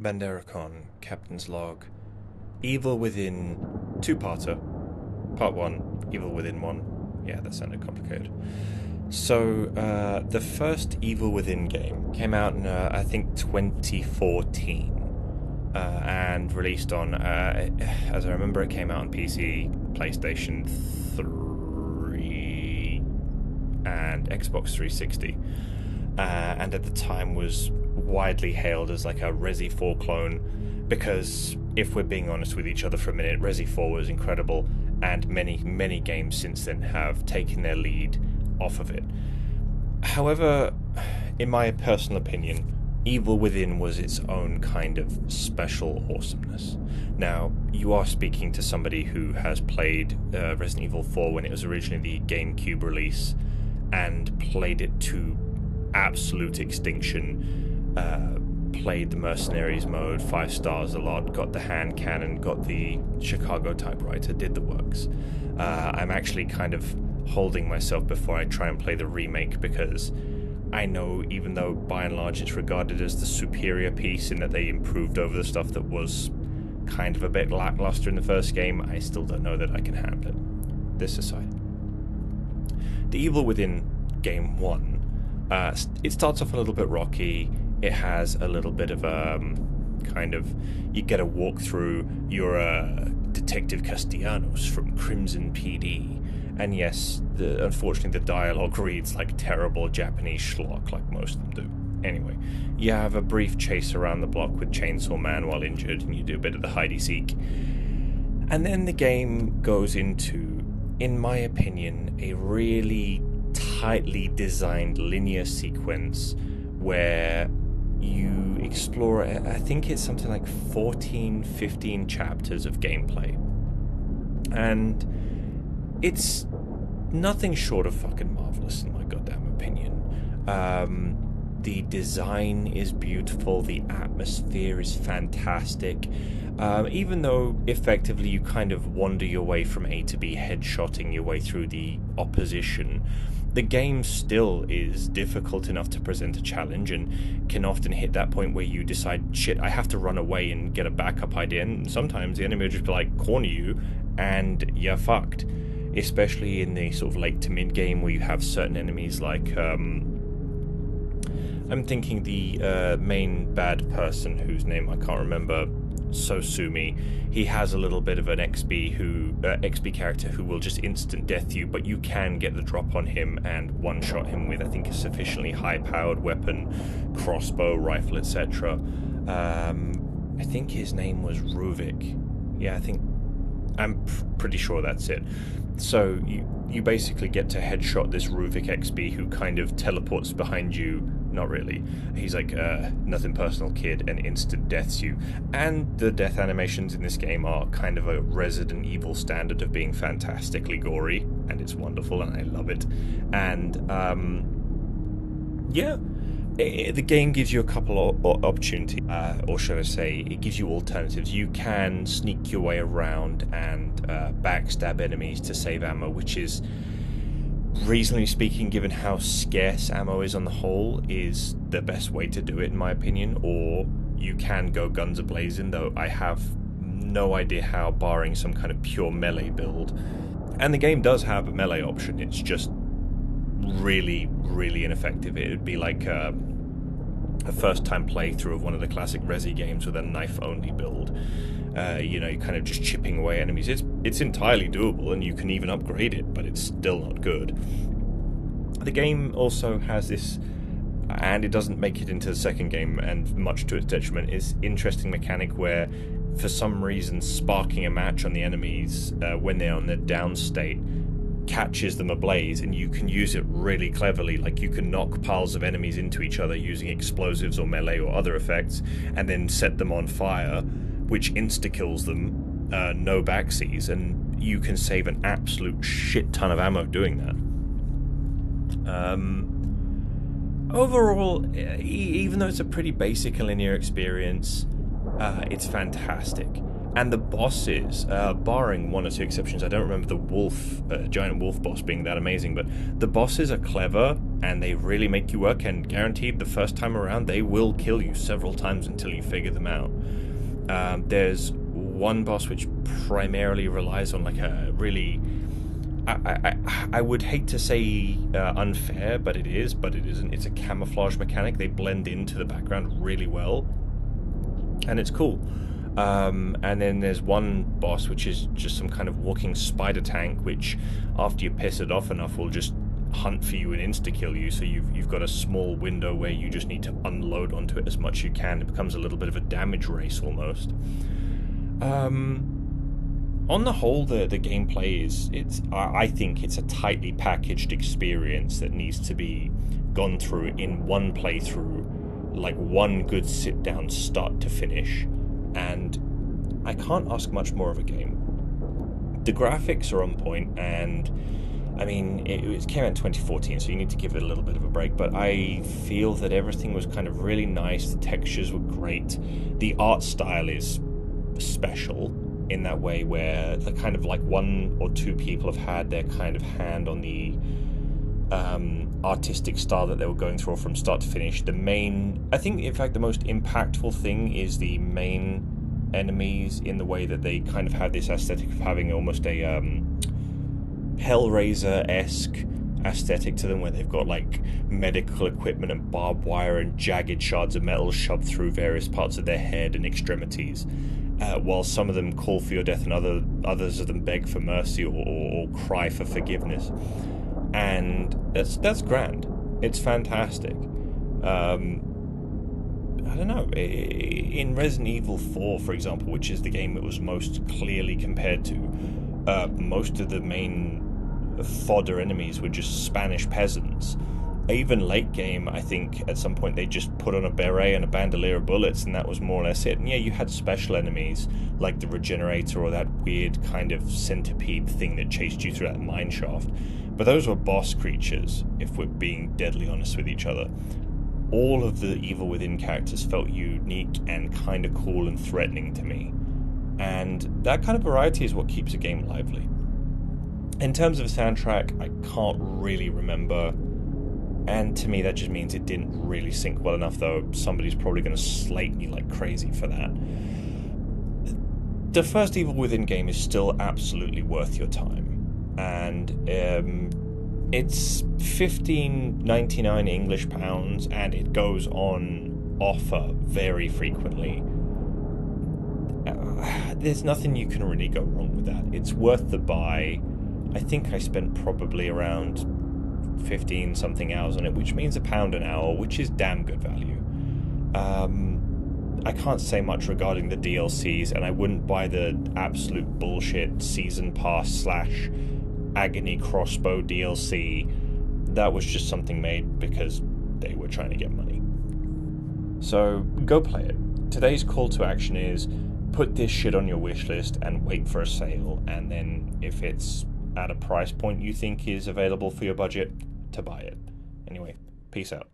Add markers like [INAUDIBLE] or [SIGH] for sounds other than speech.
Banderacon, Captain's Log, Evil Within, two-parter. Part one, Evil Within one. Yeah, that sounded complicated. So, uh, the first Evil Within game came out in, uh, I think, 2014. Uh, and released on, uh, as I remember, it came out on PC, PlayStation 3, and Xbox 360. Uh, and at the time was widely hailed as like a Resi 4 clone because if we're being honest with each other for a minute, Resi 4 was incredible and many, many games since then have taken their lead off of it. However, in my personal opinion, Evil Within was its own kind of special awesomeness. Now, you are speaking to somebody who has played uh, Resident Evil 4 when it was originally the GameCube release and played it to absolute extinction. Uh, played the Mercenaries mode, five stars a lot, got the hand cannon, got the Chicago typewriter, did the works. Uh, I'm actually kind of holding myself before I try and play the remake because I know, even though by and large it's regarded as the superior piece in that they improved over the stuff that was kind of a bit lackluster in the first game, I still don't know that I can handle it. This aside. The Evil Within Game 1, uh, it starts off a little bit rocky. It has a little bit of a um, kind of. You get a walkthrough. You're a Detective Castellanos from Krimson PD. And yes, the, unfortunately, the dialogue [LAUGHS] reads like terrible Japanese schlock, like most of them do. Anyway, you have a brief chase around the block with Chainsaw Man while injured, and you do a bit of the hide seek. And then the game goes into, in my opinion, a really tightly designed linear sequence where you explore, I think it's something like 14, 15 chapters of gameplay. And it's nothing short of fucking marvelous, in my goddamn opinion. Um, the design is beautiful, the atmosphere is fantastic. Um, even though effectively you kind of wander your way from A to B, headshotting your way through the opposition, the game still is difficult enough to present a challenge and can often hit that point where you decide, shit, I have to run away and get a backup idea. And sometimes the enemy will just be like, corner you, and you're fucked. Especially in the sort of late to mid game where you have certain enemies like. Um, I'm thinking the uh, main bad person whose name I can't remember Sosumi, he has a little bit of an XP who uh, XP character who will just instant death you, but you can get the drop on him and one shot him with I think a sufficiently high powered weapon, crossbow, rifle, etc. Um, I think his name was Ruvik. Yeah, I think I'm pr- pretty sure that's it. So you you basically get to headshot this Ruvik XB who kind of teleports behind you not really. He's like, uh, nothing personal, kid, and instant deaths you. And the death animations in this game are kind of a Resident Evil standard of being fantastically gory, and it's wonderful, and I love it. And, um, yeah. It, the game gives you a couple of opportunities, uh, or should I say, it gives you alternatives. You can sneak your way around and uh, backstab enemies to save ammo, which is reasonably speaking, given how scarce ammo is on the whole, is the best way to do it, in my opinion. Or you can go guns a blazing, though I have no idea how, barring some kind of pure melee build. And the game does have a melee option, it's just really, really ineffective. It would be like a, a first time playthrough of one of the classic Resi games with a knife only build. Uh, you know, you're kind of just chipping away enemies. It's it's entirely doable, and you can even upgrade it, but it's still not good. The game also has this, and it doesn't make it into the second game, and much to its detriment, is interesting mechanic where, for some reason, sparking a match on the enemies uh, when they're on their down state catches them ablaze and you can use it really cleverly like you can knock piles of enemies into each other using explosives or melee or other effects and then set them on fire which insta kills them, uh, no backseas, and you can save an absolute shit ton of ammo doing that. Um, overall, even though it's a pretty basic linear experience, uh, it's fantastic. And the bosses, uh, barring one or two exceptions, I don't remember the wolf, uh, giant wolf boss being that amazing, but the bosses are clever and they really make you work. And guaranteed, the first time around, they will kill you several times until you figure them out. Um, there's one boss which primarily relies on like a really I, I, I would hate to say uh, unfair, but it is, but it isn't. It's a camouflage mechanic. They blend into the background really well, and it's cool. Um, and then there's one boss which is just some kind of walking spider tank, which after you piss it off enough will just hunt for you and insta kill you. So you've you've got a small window where you just need to unload onto it as much as you can. It becomes a little bit of a damage race almost. Um, on the whole, the the gameplay is it's I think it's a tightly packaged experience that needs to be gone through in one playthrough, like one good sit down start to finish, and I can't ask much more of a game. The graphics are on point, and I mean it, it came out in 2014, so you need to give it a little bit of a break. But I feel that everything was kind of really nice. The textures were great. The art style is special in that way where the kind of like one or two people have had their kind of hand on the um, artistic style that they were going through from start to finish. The main, I think, in fact, the most impactful thing is the main enemies in the way that they kind of have this aesthetic of having almost a um, Hellraiser esque aesthetic to them where they've got like medical equipment and barbed wire and jagged shards of metal shoved through various parts of their head and extremities uh, while some of them call for your death and other others of them beg for mercy or, or, or cry for forgiveness. And that's that's grand. It's fantastic. Um, I don't know. In Resident Evil 4, for example, which is the game it was most clearly compared to, uh, most of the main fodder enemies were just Spanish peasants even late game, I think at some point they just put on a beret and a bandolier of bullets, and that was more or less it. And yeah, you had special enemies like the Regenerator or that weird kind of centipede thing that chased you through that mine shaft. But those were boss creatures, if we're being deadly honest with each other. All of the Evil Within characters felt unique and kind of cool and threatening to me. And that kind of variety is what keeps a game lively. In terms of a soundtrack, I can't really remember and to me, that just means it didn't really sync well enough, though somebody's probably going to slate me like crazy for that. The first Evil Within game is still absolutely worth your time. And um, it's fifteen ninety nine English pounds, and it goes on offer very frequently. Uh, there's nothing you can really go wrong with that. It's worth the buy. I think I spent probably around 15 something hours on it, which means a pound an hour, which is damn good value. Um, I can't say much regarding the DLCs, and I wouldn't buy the absolute bullshit season pass slash agony crossbow DLC. That was just something made because they were trying to get money. So go play it. Today's call to action is put this shit on your wish list and wait for a sale, and then if it's at a price point you think is available for your budget, to buy it. Anyway, peace out.